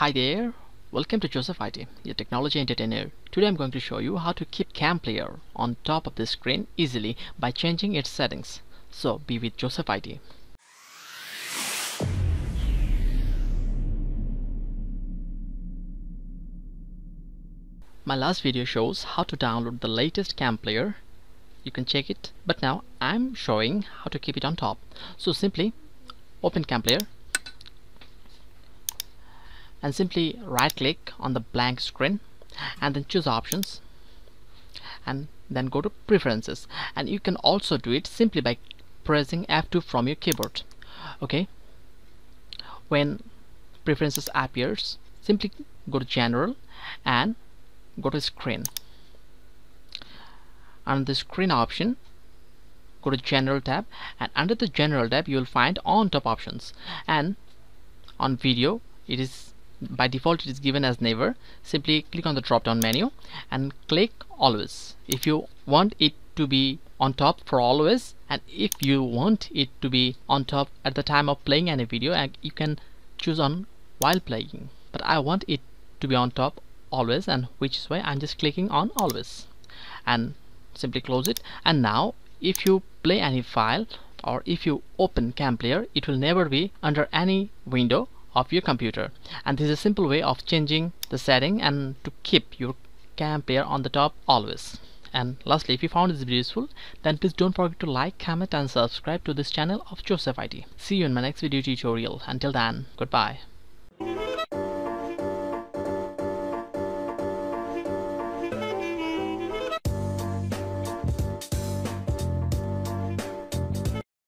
Hi there, welcome to Joseph IT, your technology entertainer. Today I'm going to show you how to keep KM Player on top of the screen easily by changing its settings. So be with Joseph IT. My last video shows how to download the latest KM Player. You can check it, but now I'm showing how to keep it on top. So simply open KM Player and simply right click on the blank screen and then choose options and then go to preferences. And you can also do it simply by pressing F2 from your keyboard. Okay? When preferences appears simply go to general and go to screen. Under the screen option go to general tab and under the general tab you will find on top options. And on video it is by default it is given as never. Simply click on the drop down menu and click always. If you want it to be on top for always and if you want it to be on top at the time of playing any video and you can choose on while playing. But I want it to be on top always and which is why I'm just clicking on always. And simply close it. And now if you play any file or if you open KM player it will never be under any window of your computer. And this is a simple way of changing the setting and to keep your KM player on the top always. And lastly if you found this video useful then please don't forget to like comment and subscribe to this channel of Joseph IT see you in my next video tutorial. Until then goodbye